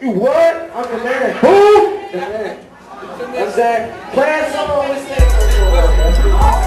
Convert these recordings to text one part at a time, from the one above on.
You what? I'm the man. Who? The man. I'm Zach. Play a song with Zach.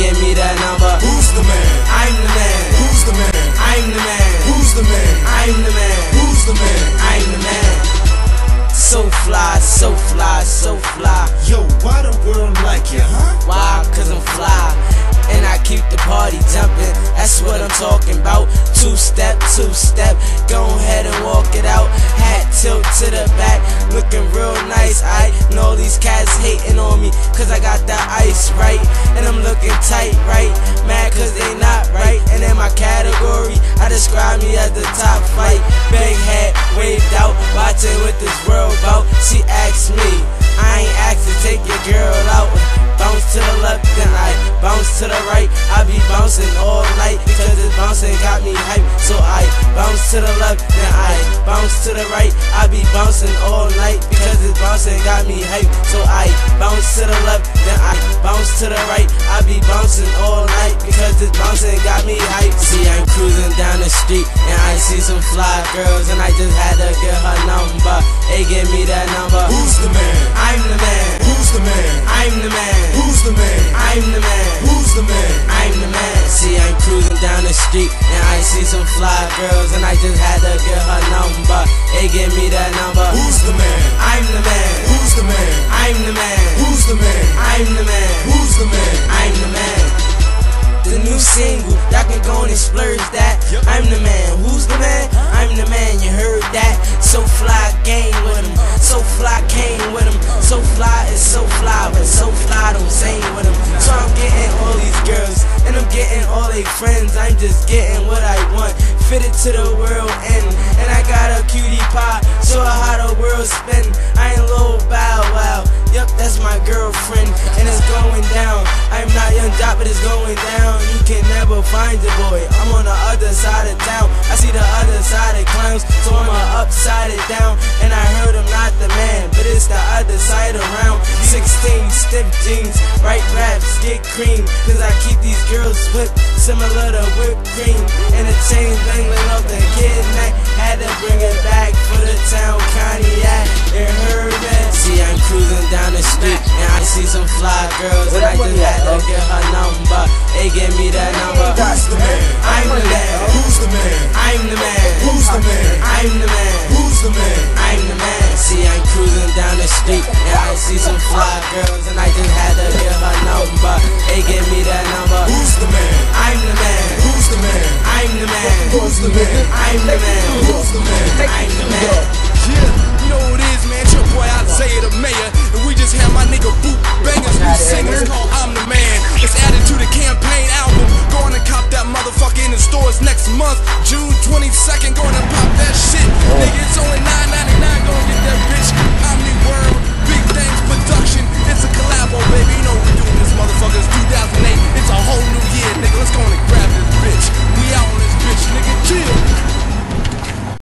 Give me that number. Who's the man? I'm the man. Who's the man? I'm the man. Who's the man? I'm the man. Who's the man? I'm the man. So fly, so fly, so fly. Yo, why the world like you, huh? Why? Cause I'm fly. And I keep the party jumping. That's what I'm talking about. Two step, two step. Go ahead and walk it out. Hat tilt to the back. Looking real nice. I know these cats hating on me. Cause I got that ice right. And I'm looking tight, right? Mad cause they not right. And in my category, to the right. I be bouncing all night because this bouncing got me hype. So I bounce to the left, then I bounce to the right. I be bouncing all night because this bouncing got me hype. So I bounce to the left, then I bounce to the right. I be bouncing all night because this bouncing got me hype. See, I'm cruising down the street and I see some fly girls and I just had to get her number. Hey, give me that number. Who's the man? I'm the man. Who's the man? I'm the man. Who's the man? I'm the man. Fly girls and I just had to get her number. Hey, give me that number. Who's the man? I'm the man. Who's the man? I'm the man. Who's the man? I'm the man. Who's the man? I'm the man. The new single, y'all can go and splurge that. I'm the man. Who's the man? I'm the man. You heard that? So fly, game with him. So fly, came with him. So fly is so fly, but so fly don't sing with him. So I'm getting all these girls, and I'm getting all they friends. I'm just getting what I fitted to the world end. And I got a cutie pie, show her how the world spin. I ain't low bow wow. Yup, that's my girlfriend, and it's going down. I'm not Yung Joc, but it's going down. You can never find the boy. I'm on the other side of town. I see the other side of clowns, so I'm upside it down. And I heard I'm not the man, but it's the other side around. 16 stiff jeans, right raps, get cream. Cause I keep these girls whipped, similar to whipped cream. And the chain dangling off the kidnap. Had to bring it back for the town Cognac. And heard that. See, I'm cruising down the street and I see some fly girls and I just had to get her number. They give me that number. Who's the man? I'm the man. Girls and I just had to get her number. Hey, give me that number. Who's the man? I'm the man. Who's the man? I'm the man. Who's the man? I'm the man. Who's the man? I'm the man. Yeah, you know who it is, man. It's your boy Isaiah the Mayor, and we just had my nigga Boup Bangers new single called I'm the Man. It's added to the campaign album. Go on and cop that motherfucker in the stores next month, June 22.